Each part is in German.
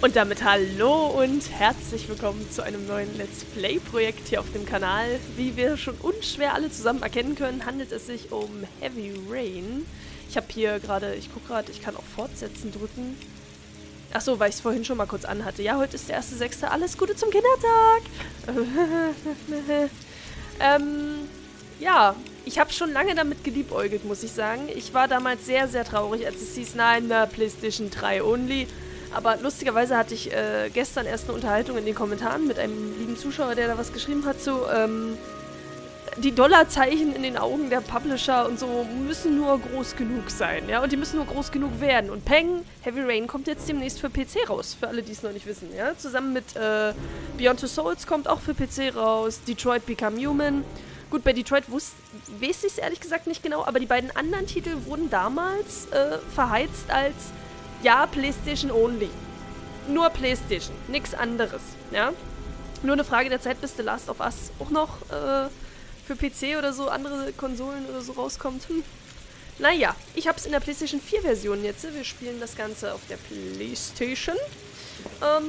Und damit hallo und herzlich willkommen zu einem neuen Let's Play-Projekt hier auf dem Kanal. Wie wir schon unschwer alle zusammen erkennen können, handelt es sich um Heavy Rain. Ich habe hier gerade, ich gucke gerade, ich kann auch Fortsetzen drücken. Achso, weil ich es vorhin schon mal kurz anhatte. Ja, heute ist der 1.6. Alles Gute zum Kindertag! ähm, ja, ich habe schon lange damit geliebäugelt, muss ich sagen. Ich war damals sehr, sehr traurig, als es hieß, nein, na, PlayStation 3 only. Aber lustigerweise hatte ich äh, gestern erst eine Unterhaltung in den Kommentaren mit einem lieben Zuschauer, der da was geschrieben hat, so, ähm, die Dollarzeichen in den Augen der Publisher und so müssen nur groß genug sein, ja, und die müssen nur groß genug werden. Und Peng, Heavy Rain kommt jetzt demnächst für PC raus, für alle, die es noch nicht wissen, ja. Zusammen mit äh, Beyond Two Souls kommt auch für PC raus, Detroit Become Human. Gut, bei Detroit wusste ich es ehrlich gesagt nicht genau, aber die beiden anderen Titel wurden damals äh, verheizt als ja, PlayStation only. Nur PlayStation, nichts anderes, ja. Nur eine Frage der Zeit, bis The Last of Us auch noch äh, für PC oder so andere Konsolen oder so rauskommt. Hm. Naja, ich habe es in der PlayStation 4 Version jetzt. Wir spielen das Ganze auf der PlayStation. Ähm,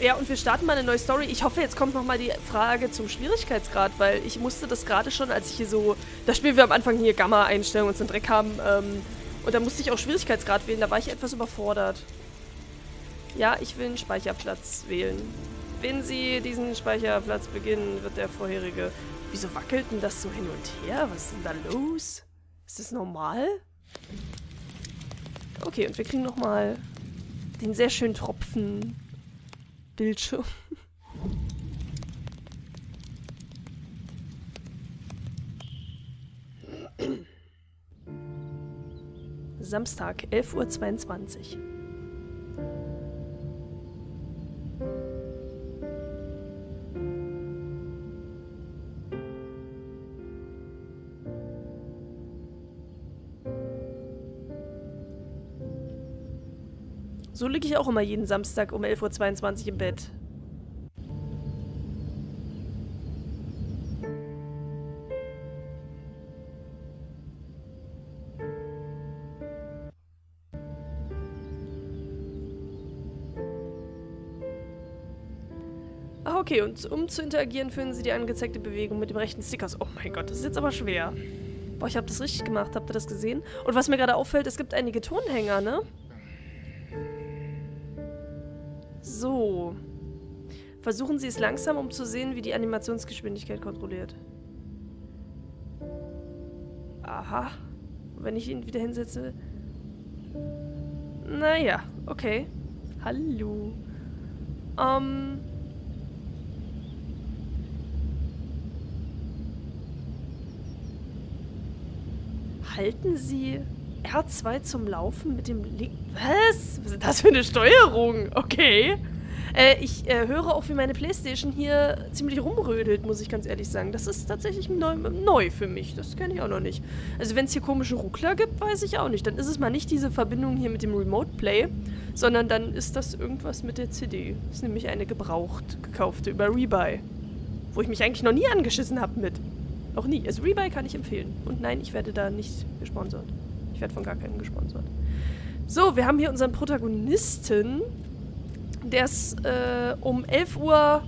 ja, und wir starten mal eine neue Story. Ich hoffe, jetzt kommt nochmal die Frage zum Schwierigkeitsgrad, weil ich musste das gerade schon, als ich hier so... Das spielen wir am Anfang hier Gamma-Einstellungen und so einen Dreck haben, ähm, und da musste ich auch Schwierigkeitsgrad wählen. Da war ich etwas überfordert. Ja, ich will einen Speicherplatz wählen. Wenn Sie diesen Speicherplatz beginnen, wird der vorherige... Wieso wackelt denn das so hin und her? Was ist denn da los? Ist das normal? Okay, und wir kriegen nochmal den sehr schönen Tropfen Bildschirm. Samstag, 11.22 Uhr. So liege ich auch immer jeden Samstag um 11.22 Uhr im Bett. Okay, und um zu interagieren, führen Sie die angezeigte Bewegung mit dem rechten Stick aus. Oh mein Gott, das ist jetzt aber schwer. Boah, ich habe das richtig gemacht. Habt ihr das gesehen? Und was mir gerade auffällt, es gibt einige Tonhänger, ne? So. Versuchen Sie es langsam, um zu sehen, wie die Animationsgeschwindigkeit kontrolliert. Aha. Wenn ich ihn wieder hinsetze... Naja, okay. Hallo. Ähm... halten Sie R2 zum Laufen mit dem Link... Was? Was ist das für eine Steuerung? Okay. Äh, ich äh, höre auch, wie meine Playstation hier ziemlich rumrödelt, muss ich ganz ehrlich sagen. Das ist tatsächlich neu, neu für mich. Das kenne ich auch noch nicht. Also wenn es hier komische Ruckler gibt, weiß ich auch nicht. Dann ist es mal nicht diese Verbindung hier mit dem Remote Play, sondern dann ist das irgendwas mit der CD. Das ist nämlich eine gebraucht gekaufte über Rebuy. Wo ich mich eigentlich noch nie angeschissen habe mit. Auch nie. Also Rebuy kann ich empfehlen. Und nein, ich werde da nicht gesponsert. Ich werde von gar keinem gesponsert. So, wir haben hier unseren Protagonisten. Der es äh, um 11 Uhr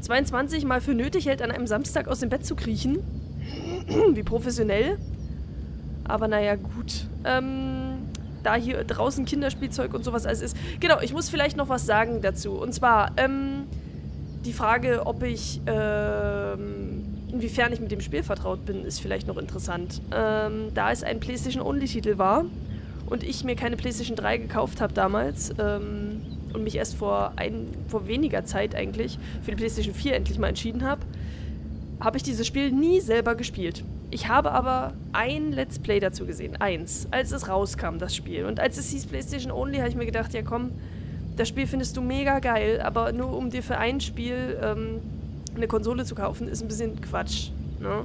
22 mal für nötig hält, an einem Samstag aus dem Bett zu kriechen. Wie professionell. Aber naja, gut. Ähm, da hier draußen Kinderspielzeug und sowas alles ist. Genau, ich muss vielleicht noch was sagen dazu. Und zwar, ähm, die Frage, ob ich, ähm, Inwiefern ich mit dem Spiel vertraut bin, ist vielleicht noch interessant. Ähm, da es ein PlayStation-Only-Titel war und ich mir keine PlayStation 3 gekauft habe damals ähm, und mich erst vor, ein, vor weniger Zeit eigentlich für die PlayStation 4 endlich mal entschieden habe, habe ich dieses Spiel nie selber gespielt. Ich habe aber ein Let's Play dazu gesehen, eins, als es rauskam, das Spiel. Und als es hieß PlayStation Only, habe ich mir gedacht, ja komm, das Spiel findest du mega geil, aber nur um dir für ein Spiel ähm, eine Konsole zu kaufen, ist ein bisschen Quatsch. Ne?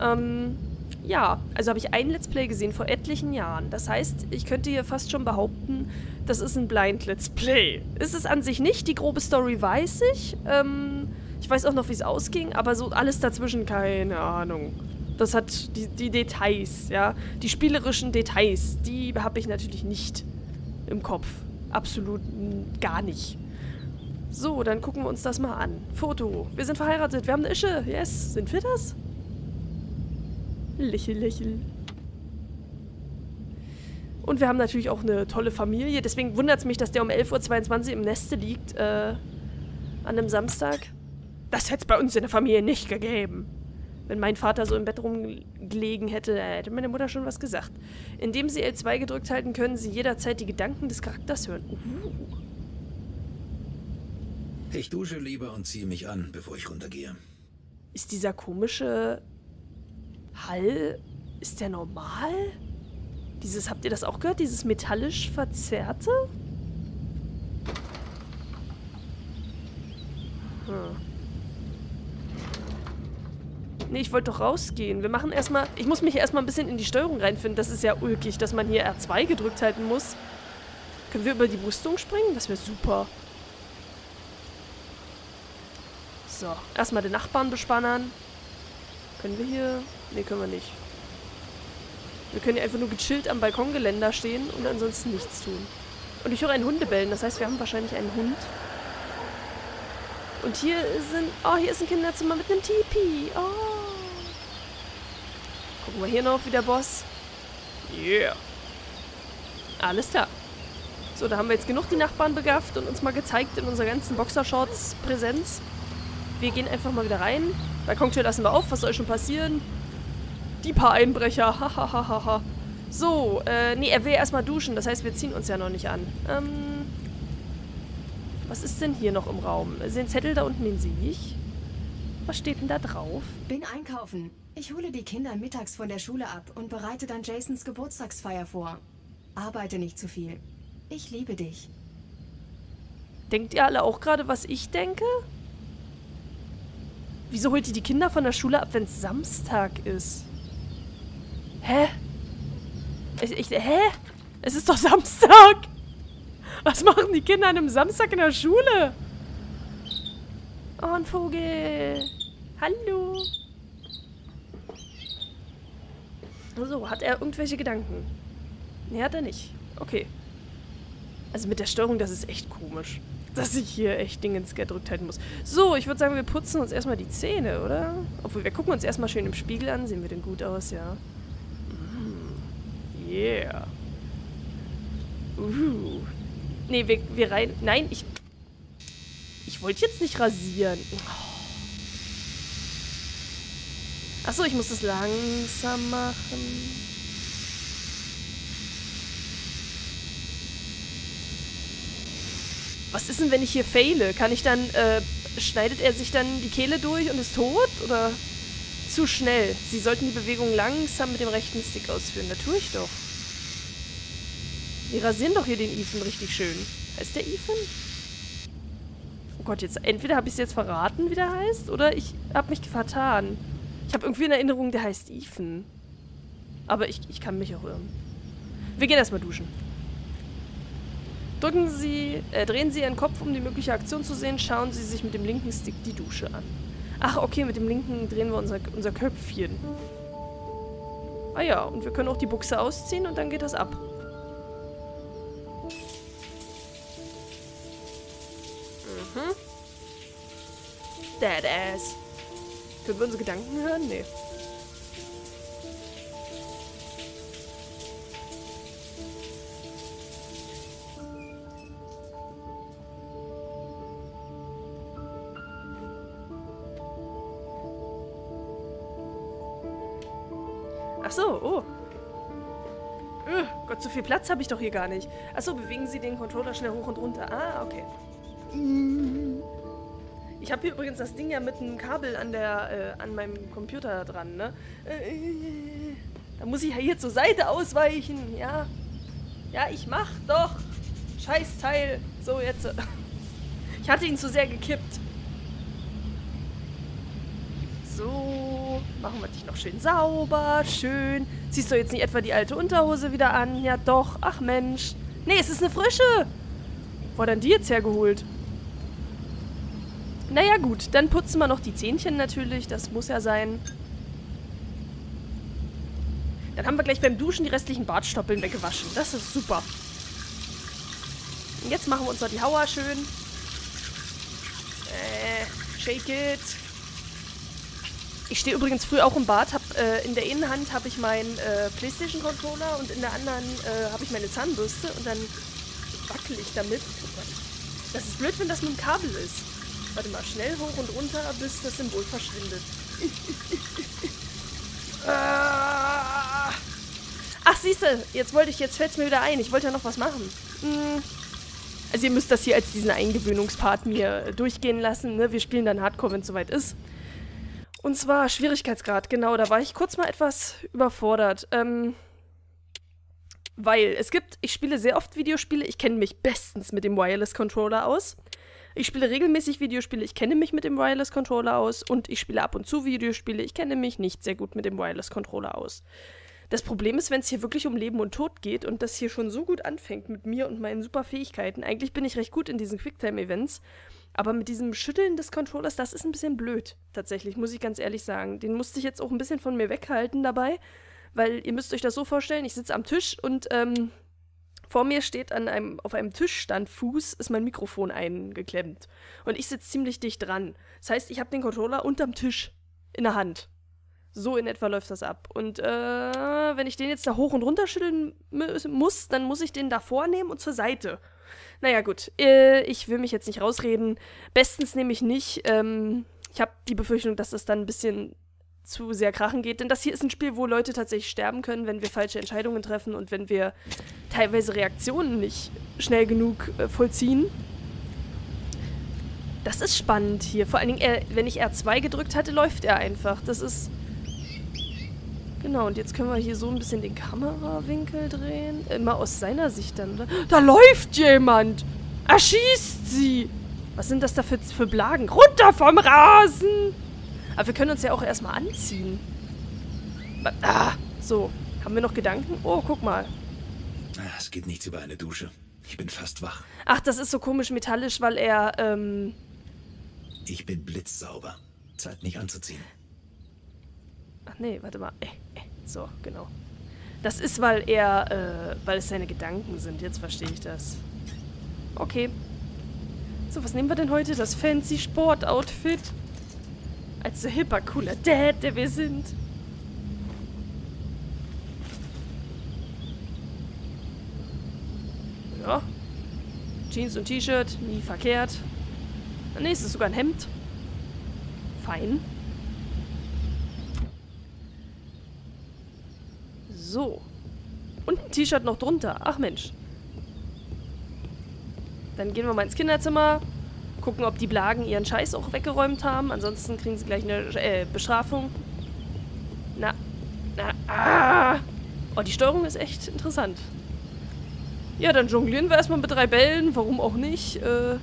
Ähm, ja, also habe ich ein Let's Play gesehen vor etlichen Jahren. Das heißt, ich könnte hier fast schon behaupten, das ist ein Blind Let's Play. Ist es an sich nicht, die grobe Story weiß ich. Ähm, ich weiß auch noch, wie es ausging, aber so alles dazwischen, keine Ahnung. Das hat die, die Details, ja. Die spielerischen Details, die habe ich natürlich nicht im Kopf. absolut gar nicht. So, dann gucken wir uns das mal an. Foto. Wir sind verheiratet. Wir haben eine Ische. Yes. Sind wir das? Lächel, lächel. Und wir haben natürlich auch eine tolle Familie. Deswegen wundert es mich, dass der um 11.22 Uhr im Neste liegt. Äh, an einem Samstag. Das hätte es bei uns in der Familie nicht gegeben. Wenn mein Vater so im Bett rumgelegen hätte, hätte meine Mutter schon was gesagt. Indem Sie L2 gedrückt halten, können Sie jederzeit die Gedanken des Charakters hören. Uh. Ich dusche lieber und ziehe mich an, bevor ich runtergehe. Ist dieser komische Hall, ist der normal? Dieses, habt ihr das auch gehört? Dieses metallisch verzerrte? Hm. Nee, ich wollte doch rausgehen. Wir machen erstmal... Ich muss mich erstmal ein bisschen in die Steuerung reinfinden. Das ist ja ulkig, dass man hier R2 gedrückt halten muss. Können wir über die Brüstung springen? Das wäre super. So, erstmal den Nachbarn bespannern. Können wir hier... Nee, können wir nicht. Wir können hier einfach nur gechillt am Balkongeländer stehen und ansonsten nichts tun. Und ich höre einen Hundebellen, das heißt, wir haben wahrscheinlich einen Hund. Und hier sind... Oh, hier ist ein Kinderzimmer mit einem Tipi. Oh. Gucken wir hier noch, wie der Boss. Yeah. Alles klar. So, da haben wir jetzt genug die Nachbarn begafft und uns mal gezeigt in unserer ganzen Boxershorts-Präsenz. Wir gehen einfach mal wieder rein. Balkontür lassen wir auf. Was soll schon passieren? Die paar Einbrecher. Hahaha. so, äh, nee, er will erstmal duschen. Das heißt, wir ziehen uns ja noch nicht an. Ähm, was ist denn hier noch im Raum? Den Zettel da unten, den sehe ich. Was steht denn da drauf? Bin einkaufen. Ich hole die Kinder mittags von der Schule ab und bereite dann Jasons Geburtstagsfeier vor. Arbeite nicht zu viel. Ich liebe dich. Denkt ihr alle auch gerade, was ich denke? Wieso holt ihr die Kinder von der Schule ab, wenn es Samstag ist? Hä? Ich, ich, hä? Es ist doch Samstag! Was machen die Kinder an einem Samstag in der Schule? Oh, ein Vogel. Hallo. So, hat er irgendwelche Gedanken? Nee, hat er nicht. Okay. Also mit der Steuerung, das ist echt komisch. Dass ich hier echt Dingens gedrückt halten muss. So, ich würde sagen, wir putzen uns erstmal die Zähne, oder? Obwohl, wir gucken uns erstmal schön im Spiegel an. Sehen wir denn gut aus, ja. Mm, yeah. Uh. Nee, wir, wir rein... Nein, ich... Ich wollte jetzt nicht rasieren. Achso, ich muss das langsam machen. Was ist denn, wenn ich hier faile? Kann ich dann, äh, schneidet er sich dann die Kehle durch und ist tot? Oder zu schnell? Sie sollten die Bewegung langsam mit dem rechten Stick ausführen. Da tue ich doch. Wir rasieren doch hier den Ethan richtig schön. Heißt der Ethan? Oh Gott, jetzt entweder habe ich es jetzt verraten, wie der heißt, oder ich habe mich vertan. Ich habe irgendwie in Erinnerung, der heißt Ethan. Aber ich, ich kann mich auch irren. Wir gehen erstmal duschen. Drücken Sie, äh, drehen Sie Ihren Kopf, um die mögliche Aktion zu sehen. Schauen Sie sich mit dem linken Stick die Dusche an. Ach, okay, mit dem linken drehen wir unser, unser Köpfchen. Ah ja, und wir können auch die Buchse ausziehen und dann geht das ab. Mhm. Dead ass. Können wir unsere Gedanken hören? Nee. So viel Platz habe ich doch hier gar nicht. Achso, bewegen Sie den Controller schnell hoch und runter. Ah, okay. Ich habe hier übrigens das Ding ja mit einem Kabel an der, äh, an meinem Computer dran, ne? Äh, da muss ich ja hier zur Seite ausweichen, ja? Ja, ich mach doch. Scheißteil. So, jetzt. Ich hatte ihn zu sehr gekippt. So, machen wir dich noch schön sauber, schön. Ziehst du jetzt nicht etwa die alte Unterhose wieder an? Ja doch, ach Mensch. Nee, es ist eine frische. Wo hat denn die jetzt hergeholt? Naja gut, dann putzen wir noch die Zähnchen natürlich, das muss ja sein. Dann haben wir gleich beim Duschen die restlichen Bartstoppeln weggewaschen. Das ist super. Und jetzt machen wir uns noch die Hauer schön. Äh, shake it. Ich stehe übrigens früh auch im Bad. Hab, äh, in der einen Hand habe ich meinen äh, Playstation-Controller und in der anderen äh, habe ich meine Zahnbürste und dann wackel ich damit. Das ist blöd, wenn das mit dem Kabel ist. Warte mal, schnell hoch und runter, bis das Symbol verschwindet. Ah. Ach, siehste, jetzt wollte ich, jetzt fällt es mir wieder ein. Ich wollte ja noch was machen. Hm. Also ihr müsst das hier als diesen Eingewöhnungspart mir durchgehen lassen. Ne? Wir spielen dann Hardcore, wenn es soweit ist. Und zwar Schwierigkeitsgrad, genau. Da war ich kurz mal etwas überfordert. Ähm, weil es gibt, ich spiele sehr oft Videospiele, ich kenne mich bestens mit dem Wireless Controller aus. Ich spiele regelmäßig Videospiele, ich kenne mich mit dem Wireless Controller aus und ich spiele ab und zu Videospiele, ich kenne mich nicht sehr gut mit dem Wireless Controller aus. Das Problem ist, wenn es hier wirklich um Leben und Tod geht und das hier schon so gut anfängt mit mir und meinen super Fähigkeiten. Eigentlich bin ich recht gut in diesen Quicktime-Events, aber mit diesem Schütteln des Controllers, das ist ein bisschen blöd, tatsächlich, muss ich ganz ehrlich sagen. Den musste ich jetzt auch ein bisschen von mir weghalten dabei, weil ihr müsst euch das so vorstellen, ich sitze am Tisch und ähm, vor mir steht an einem, auf einem Tischstandfuß ist mein Mikrofon eingeklemmt. Und ich sitze ziemlich dicht dran. Das heißt, ich habe den Controller unterm Tisch in der Hand. So in etwa läuft das ab. Und äh, wenn ich den jetzt da hoch und runter schütteln muss, dann muss ich den da vornehmen und zur Seite. Naja, gut. Äh, ich will mich jetzt nicht rausreden. Bestens nehme ich nicht. Ähm, ich habe die Befürchtung, dass das dann ein bisschen zu sehr krachen geht. Denn das hier ist ein Spiel, wo Leute tatsächlich sterben können, wenn wir falsche Entscheidungen treffen und wenn wir teilweise Reaktionen nicht schnell genug äh, vollziehen. Das ist spannend hier. Vor allen Dingen, er, wenn ich R2 gedrückt hatte, läuft er einfach. Das ist... Genau, und jetzt können wir hier so ein bisschen den Kamerawinkel drehen. Immer aus seiner Sicht dann, oder? Da läuft jemand! Erschießt sie! Was sind das da für, für Blagen? Runter vom Rasen! Aber wir können uns ja auch erstmal anziehen. Ah, so. Haben wir noch Gedanken? Oh, guck mal. Ah, es geht nichts über eine Dusche. Ich bin fast wach. Ach, das ist so komisch metallisch, weil er, ähm... Ich bin blitzsauber. Zeit, mich anzuziehen. Ach nee, warte mal. Äh, äh, so, genau. Das ist, weil er, äh, weil es seine Gedanken sind. Jetzt verstehe ich das. Okay. So, was nehmen wir denn heute? Das fancy Sportoutfit als so hipper, cooler Dad, der wir sind. Ja. Jeans und T-Shirt, nie verkehrt. Nächstes sogar ein Hemd. Fein. So. Und ein T-Shirt noch drunter. Ach Mensch. Dann gehen wir mal ins Kinderzimmer. Gucken, ob die Blagen ihren Scheiß auch weggeräumt haben. Ansonsten kriegen sie gleich eine äh, Bestrafung. Na, na, ah! Oh, die Steuerung ist echt interessant. Ja, dann jonglieren wir erstmal mit drei Bällen. Warum auch nicht? Äh,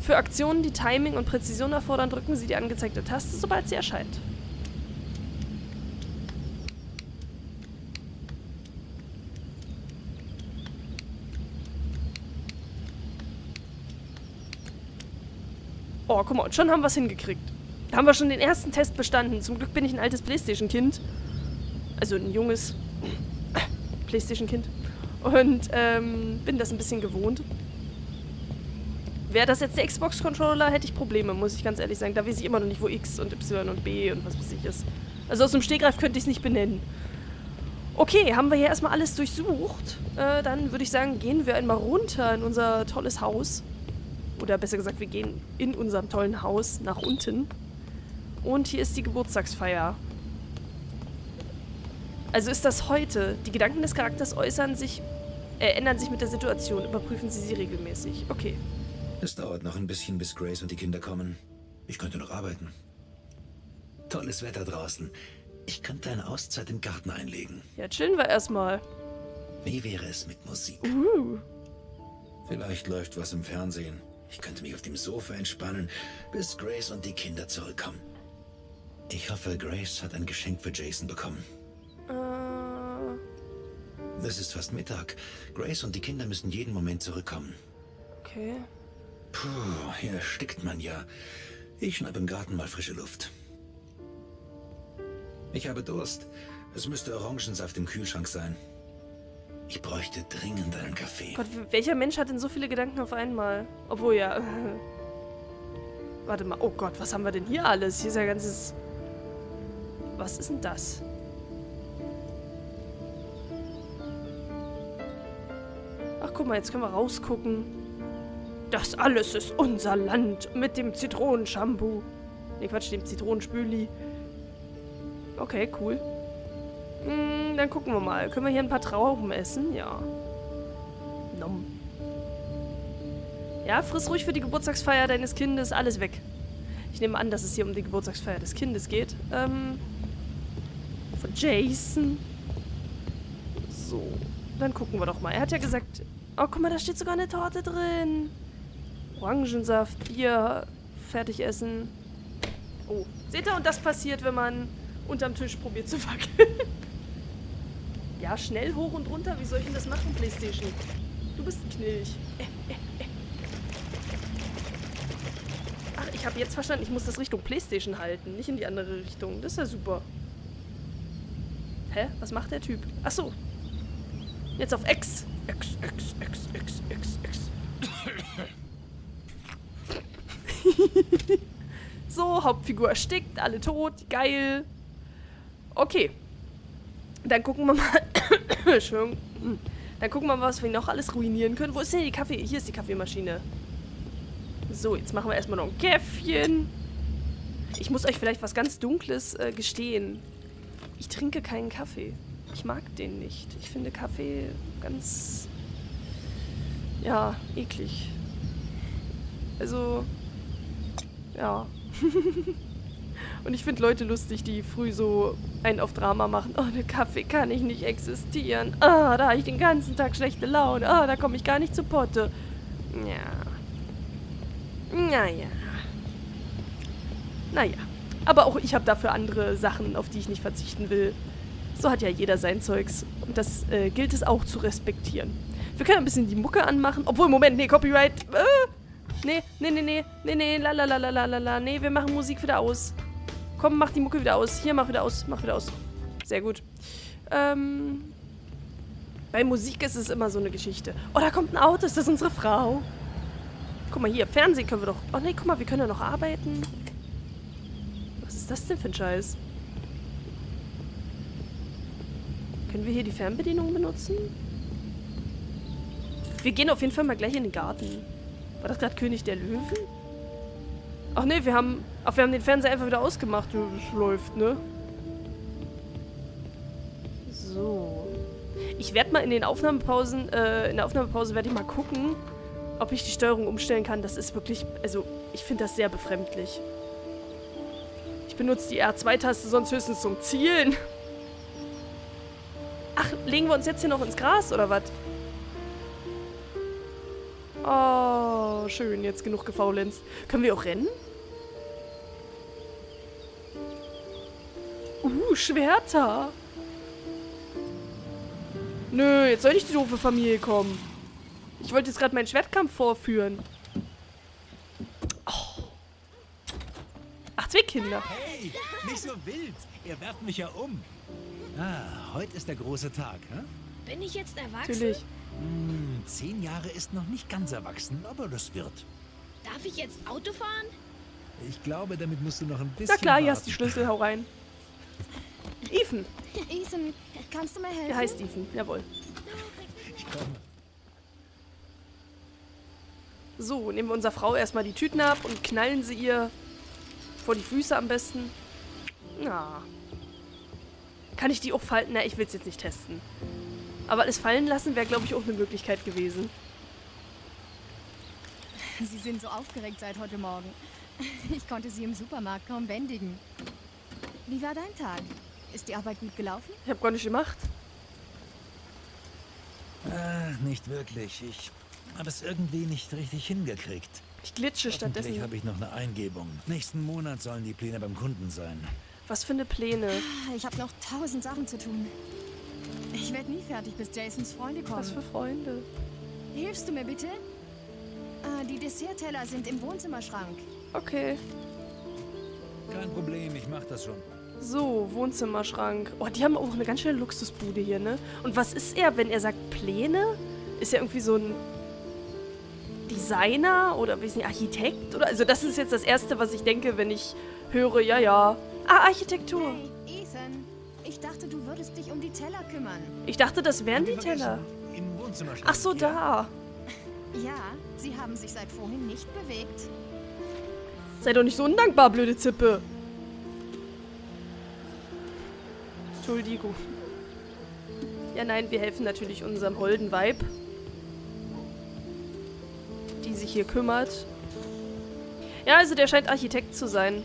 für Aktionen, die Timing und Präzision erfordern, drücken Sie die angezeigte Taste, sobald sie erscheint. Oh, guck mal, schon haben wir es hingekriegt. Da haben wir schon den ersten Test bestanden. Zum Glück bin ich ein altes Playstation-Kind. Also ein junges Playstation-Kind. Und ähm, bin das ein bisschen gewohnt. Wäre das jetzt der Xbox-Controller, hätte ich Probleme, muss ich ganz ehrlich sagen. Da weiß ich immer noch nicht, wo X und Y und B und was weiß ich ist. Also aus dem Stegreif könnte ich es nicht benennen. Okay, haben wir hier erstmal alles durchsucht. Äh, dann würde ich sagen, gehen wir einmal runter in unser tolles Haus. Oder besser gesagt, wir gehen in unserem tollen Haus nach unten. Und hier ist die Geburtstagsfeier. Also ist das heute. Die Gedanken des Charakters äußern sich, äh, ändern sich mit der Situation. Überprüfen Sie sie regelmäßig. Okay. Es dauert noch ein bisschen, bis Grace und die Kinder kommen. Ich könnte noch arbeiten. Tolles Wetter draußen. Ich könnte eine Auszeit im Garten einlegen. Ja, chillen wir erstmal. Wie wäre es mit Musik? Uh. Vielleicht läuft was im Fernsehen. Ich könnte mich auf dem Sofa entspannen, bis Grace und die Kinder zurückkommen. Ich hoffe, Grace hat ein Geschenk für Jason bekommen. Äh. Es ist fast Mittag. Grace und die Kinder müssen jeden Moment zurückkommen. Okay. Puh, hier erstickt man ja. Ich schnapp im Garten mal frische Luft. Ich habe Durst. Es müsste Orangensaft im Kühlschrank sein. Ich bräuchte dringend einen Kaffee. Gott, welcher Mensch hat denn so viele Gedanken auf einmal? Obwohl ja. Warte mal. Oh Gott, was haben wir denn hier alles? Hier ist ja ganzes. Was ist denn das? Ach, guck mal, jetzt können wir rausgucken. Das alles ist unser Land mit dem Zitronenshampoo. Ne, Quatsch, dem Zitronenspüli. Okay, cool. Hm, dann gucken wir mal. Können wir hier ein paar Trauben essen? Ja. Nom. Ja, friss ruhig für die Geburtstagsfeier deines Kindes alles weg. Ich nehme an, dass es hier um die Geburtstagsfeier des Kindes geht. Ähm. Von Jason. So. Dann gucken wir doch mal. Er hat ja gesagt. Oh, guck mal, da steht sogar eine Torte drin. Orangensaft, Bier, fertig essen. Oh, seht ihr, und das passiert, wenn man unterm Tisch probiert zu wackeln. ja, schnell hoch und runter. Wie soll ich denn das machen, Playstation? Du bist knillig. Äh, äh, äh. Ach, ich habe jetzt verstanden, ich muss das Richtung Playstation halten, nicht in die andere Richtung. Das ist ja super. Hä? Was macht der Typ? Ach so. Jetzt auf X. X, X, X, X, X, X. so, Hauptfigur erstickt, alle tot, geil. Okay. Dann gucken wir mal. Schön. Dann gucken wir mal, was wir noch alles ruinieren können. Wo ist denn die Kaffee? Hier ist die Kaffeemaschine. So, jetzt machen wir erstmal noch ein Käffchen. Ich muss euch vielleicht was ganz Dunkles äh, gestehen. Ich trinke keinen Kaffee. Ich mag den nicht. Ich finde Kaffee ganz... Ja, eklig. Also... Ja. Und ich finde Leute lustig, die früh so einen auf Drama machen. Ohne Kaffee kann ich nicht existieren. Ah, da habe ich den ganzen Tag schlechte Laune. Ah, da komme ich gar nicht zu Potte. Ja. Naja. Naja. Aber auch ich habe dafür andere Sachen, auf die ich nicht verzichten will. So hat ja jeder sein Zeugs. Und das äh, gilt es auch zu respektieren. Wir können ein bisschen die Mucke anmachen. Obwohl, Moment, nee, Copyright. Äh, nee, nee, nee, nee, nee, nee, la la la la la la Nee, wir machen Musik wieder aus. Komm, mach die Mucke wieder aus. Hier, mach wieder aus. Mach wieder aus. Sehr gut. Ähm. Bei Musik ist es immer so eine Geschichte. Oh, da kommt ein Auto. Ist das unsere Frau? Guck mal hier. Fernsehen können wir doch. Oh, nee, guck mal, wir können ja noch arbeiten. Was ist das denn für ein Scheiß? Können wir hier die Fernbedienung benutzen? Wir gehen auf jeden Fall mal gleich in den Garten. War das gerade König der Löwen? Ach nee, wir haben, ach, wir haben den Fernseher einfach wieder ausgemacht. Das läuft, ne? So. Ich werde mal in den Aufnahmepausen, äh, in der Aufnahmepause werde ich mal gucken, ob ich die Steuerung umstellen kann. Das ist wirklich, also, ich finde das sehr befremdlich. Ich benutze die R2-Taste sonst höchstens zum Zielen. Ach, legen wir uns jetzt hier noch ins Gras, oder was? Oh, schön. Jetzt genug gefaulenzt. Können wir auch rennen? Uh, Schwerter. Nö, jetzt soll nicht die doofe Familie kommen. Ich wollte jetzt gerade meinen Schwertkampf vorführen. Oh. Ach, zwei Kinder. Hey, nicht so wild. Ihr werft mich ja um. Ah, heute ist der große Tag, hä? Bin ich jetzt erwachsen? Natürlich. Hm, zehn Jahre ist noch nicht ganz erwachsen, aber das wird. Darf ich jetzt Auto fahren? Ich glaube, damit musst du noch ein bisschen Na klar, hier hast du die Schlüssel, hau rein. Ethan. Ethan, kannst du mir helfen? Der heißt Ethan, jawohl. Ich komme. So, nehmen wir unserer Frau erstmal die Tüten ab und knallen sie ihr vor die Füße am besten. Na. Kann ich die auch falten? Na, ich will es jetzt nicht testen. Aber alles fallen lassen wäre, glaube ich, auch eine Möglichkeit gewesen. Sie sind so aufgeregt seit heute Morgen. Ich konnte Sie im Supermarkt kaum bändigen. Wie war dein Tag? Ist die Arbeit gut gelaufen? Ich habe gar nicht gemacht. Ah, nicht wirklich. Ich habe es irgendwie nicht richtig hingekriegt. Ich glitsche Hoffentlich stattdessen. habe ich noch eine Eingebung. Nächsten Monat sollen die Pläne beim Kunden sein. Was für eine Pläne. Ich habe noch tausend Sachen zu tun. Ich werde nie fertig, bis Jasons Freunde kommen. Was für Freunde. Hilfst du mir bitte? Ah, die Dessertteller sind im Wohnzimmerschrank. Okay. Kein Problem, ich mach das schon. So, Wohnzimmerschrank. Oh, die haben auch eine ganz schöne Luxusbude hier, ne? Und was ist er, wenn er sagt Pläne? Ist er irgendwie so ein Designer oder weiß nicht, Architekt? Oder? Also das ist jetzt das Erste, was ich denke, wenn ich höre, ja, ja. Ah, Architektur. Hey, Ethan. Ich dachte, du würdest dich um die Teller kümmern. Ich dachte, das wären die Teller. Ach so, da. Ja, sie haben sich seit vorhin nicht bewegt. Sei doch nicht so undankbar, blöde Zippe. Entschuldigung. Ja, nein, wir helfen natürlich unserem holden Weib. Die sich hier kümmert. Ja, also der scheint Architekt zu sein.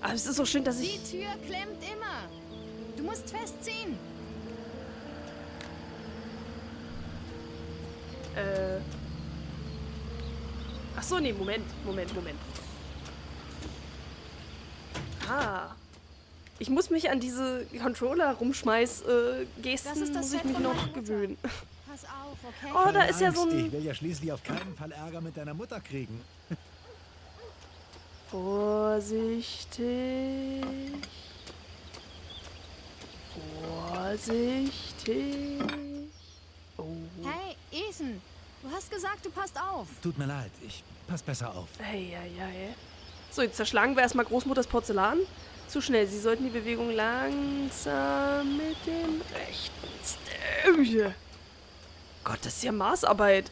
Aber es ist so schön, dass Die ich... Tür klemmt immer. Du musst festziehen. Äh... Ach so, nee, Moment, Moment, Moment. Ah. Ich muss mich an diese Controller-Rumschmeiß-Gesten Das ist das muss ich mich noch Mutter. gewöhnen. Pass auf, okay? Oh, da Keine ist ja so ein... Ich will ja schließlich auf keinen Fall Ärger mit deiner Mutter kriegen. Vorsichtig. Vorsichtig. Oh. Hey, Ethan. Du hast gesagt, du passt auf. Tut mir leid, ich pass besser auf. Hey, hey, hey. So, jetzt zerschlagen wir erstmal Großmutters Porzellan. Zu schnell. Sie sollten die Bewegung langsam mit dem rechten Stick. Gott, das ist ja Maßarbeit.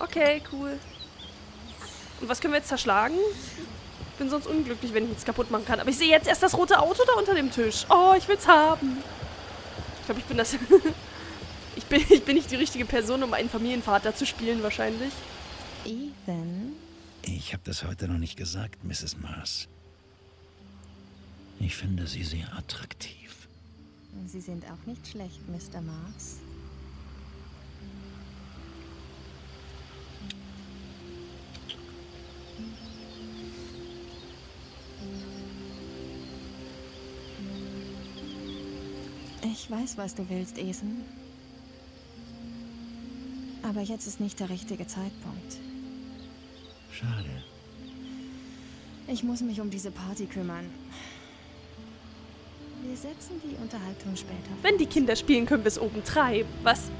Okay, cool. Und was können wir jetzt zerschlagen? Ich bin sonst unglücklich, wenn ich nichts kaputt machen kann. Aber ich sehe jetzt erst das rote Auto da unter dem Tisch. Oh, ich will's haben. Ich glaube, ich bin das... ich, bin, ich bin nicht die richtige Person, um einen Familienvater zu spielen, wahrscheinlich. Ethan? Ich habe das heute noch nicht gesagt, Mrs. Mars. Ich finde sie sehr attraktiv. Sie sind auch nicht schlecht, Mr. Mars. Ich weiß, was du willst, Ethan. Aber jetzt ist nicht der richtige Zeitpunkt. Schade. Ich muss mich um diese Party kümmern. Wir setzen die Unterhaltung später. Wenn die Kinder spielen, können wir es oben treiben. Was?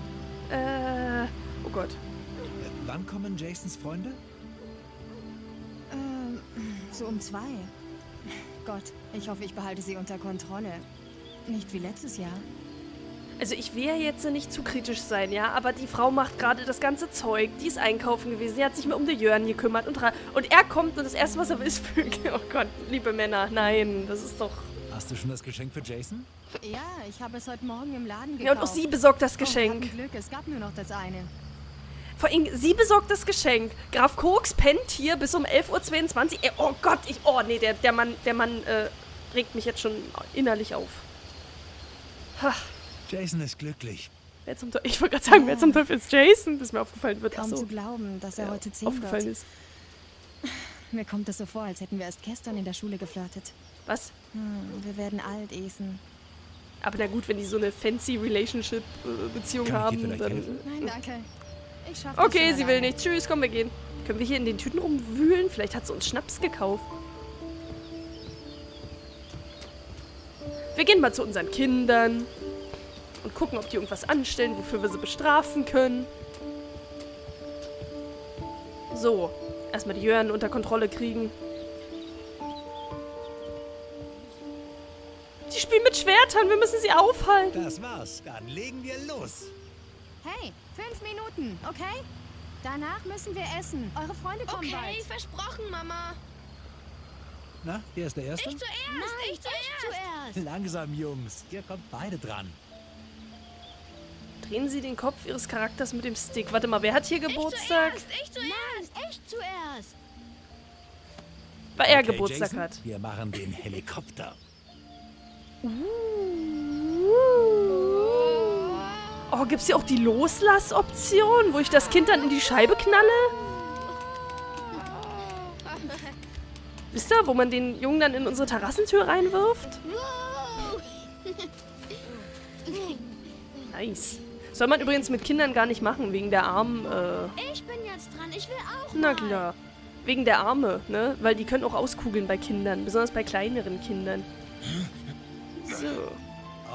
Äh. Oh Gott. Äh, wann kommen Jasons Freunde? Ähm, so um zwei. Gott, ich hoffe, ich behalte sie unter Kontrolle. Nicht wie letztes Jahr. Also ich will ja jetzt nicht zu kritisch sein, ja, aber die Frau macht gerade das ganze Zeug. Die ist einkaufen gewesen. Sie hat sich mir um die Jörn gekümmert und, und er kommt und das erste, was er will, ist Vögel. Oh Gott, liebe Männer, nein, das ist doch. Hast du schon das Geschenk für Jason? Ja, ich habe es heute Morgen im Laden gekauft. Ja, und auch sie besorgt das Oh, Geschenk. hatten Glück, es gab nur noch das eine. Vor allem, sie besorgt das Geschenk. Graf Koks pennt hier bis um 11.22 Uhr. Oh Gott, ich. Oh nee, der, der Mann, der Mann äh, regt mich jetzt schon innerlich auf. Ha, Jason ist glücklich. wer zum Teufel, ich wollte gerade sagen, wer zum Teufel ist Jason, bis mir aufgefallen wird. Kaum Achso, zu glauben, dass er ja, heute ziehen aufgefallen wird. ist. Mir kommt es so vor, als hätten wir erst gestern in der Schule geflirtet. Was? Hm, wir werden alt, Ethan. Aber na gut, wenn die so eine fancy Relationship-Beziehung ich haben, dann. helfen? Nein, danke. Ich schaffe das Okay, sie will nicht. Tschüss, komm, wir gehen. Können wir hier in den Tüten rumwühlen? Vielleicht hat sie uns Schnaps gekauft. Wir gehen mal zu unseren Kindern und gucken, ob die irgendwas anstellen, wofür wir sie bestrafen können. So, erstmal die Jörn unter Kontrolle kriegen. Die spielen mit Schwertern, wir müssen sie aufhalten. Das war's. Dann legen wir los. Hey, fünf Minuten, okay? Danach müssen wir essen. Eure Freunde kommen Okay, bald. versprochen, Mama. Na, wer ist der Erste? Ich zuerst, ich zuerst. Langsam, Jungs. Ihr kommt beide dran. Drehen Sie den Kopf Ihres Charakters mit dem Stick. Warte mal, wer hat hier Geburtstag? Ich zuerst, ich zuerst. Ich zuerst. Weil er Okay, Geburtstag Jason, hat. Wir machen den Helikopter. Oh, gibt's hier auch die Loslassoption, wo ich das Kind dann in die Scheibe knalle? Wisst ihr, wo man den Jungen dann in unsere Terrassentür reinwirft? Nice. Soll man übrigens mit Kindern gar nicht machen, wegen der armen, äh... Ich bin jetzt dran. Ich will auch Na klar. Wegen der Arme, ne? Weil die können auch auskugeln bei Kindern, besonders bei kleineren Kindern. So.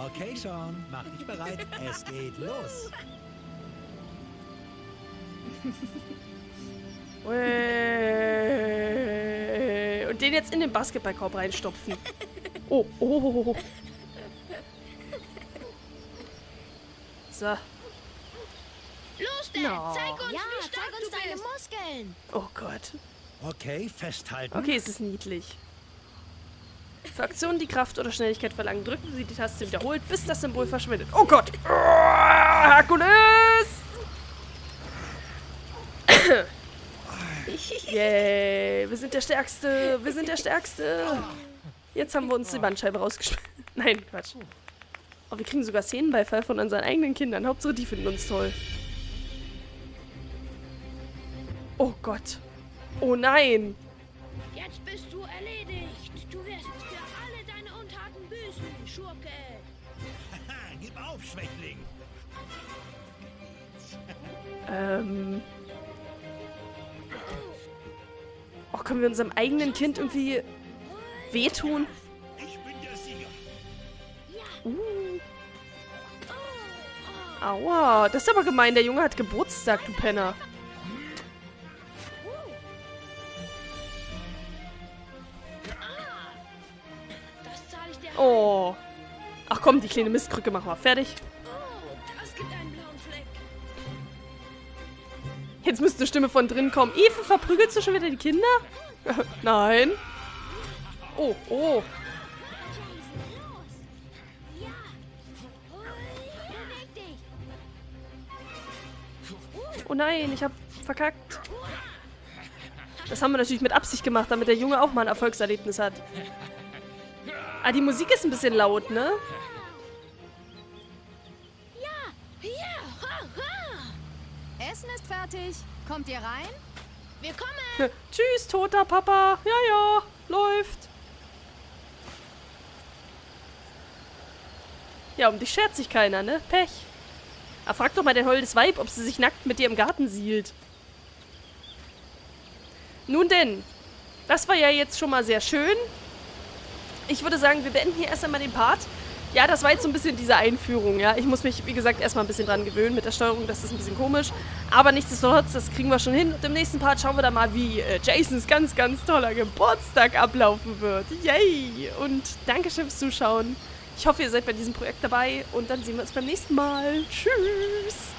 Okay, Sean, mach dich bereit. Es geht los. Und den jetzt in den Basketballkorb reinstopfen. Oh, oh, oh, oh. So. Los, Dad, No. zeig uns, Ja, wie stark zeig uns du deine bist. Muskeln. Oh Gott. Okay, festhalten. Okay, es ist niedlich. Für Aktionen, die Kraft oder Schnelligkeit verlangen, drücken Sie die Taste wiederholt, bis das Symbol verschwindet. Oh Gott! Oh, Herkules! Yay! Wir sind der Stärkste! Wir sind der Stärkste! Jetzt haben wir uns die Bandscheibe rausgespielt. Nein, Quatsch. Oh, wir kriegen sogar Szenenbeifall von unseren eigenen Kindern. Hauptsache, die finden uns toll. Oh Gott. Oh nein. Jetzt bist du erledigt. Du wirst für alle deine Untaten büßen, Schurke. Ha, gib auf, Schwächling. Ähm. Oh, können wir unserem eigenen Kind irgendwie wehtun? Aua, das ist aber gemein. Der Junge hat Geburtstag, du Penner. Oh. Ach komm, die kleine Mistkrücke machen wir fertig. Jetzt müsste eine Stimme von drin kommen. Eve, verprügelst du schon wieder die Kinder? Nein. Oh, oh. Oh nein, ich hab verkackt. Das haben wir natürlich mit Absicht gemacht, damit der Junge auch mal ein Erfolgserlebnis hat. Ah, die Musik ist ein bisschen laut, ne? Ja. Ha, ha. Essen ist fertig. Kommt ihr rein? Wir kommen. Tschüss, toter Papa. Ja, ja, läuft. Ja, um dich schert sich keiner, ne? Pech. Aber frag doch mal den holdes Weib, ob sie sich nackt mit dir im Garten sielt. Nun denn, das war ja jetzt schon mal sehr schön. Ich würde sagen, wir beenden hier erst einmal den Part. Ja, das war jetzt so ein bisschen diese Einführung, ja. Ich muss mich, wie gesagt, erstmal ein bisschen dran gewöhnen mit der Steuerung. Das ist ein bisschen komisch. Aber nichtsdestotrotz, das kriegen wir schon hin. Und im nächsten Part schauen wir dann mal, wie äh, Jasons ganz, ganz toller Geburtstag ablaufen wird. Yay! Und Dankeschön fürs Zuschauen. Ich hoffe, ihr seid bei diesem Projekt dabei. Und dann sehen wir uns beim nächsten Mal. Tschüss!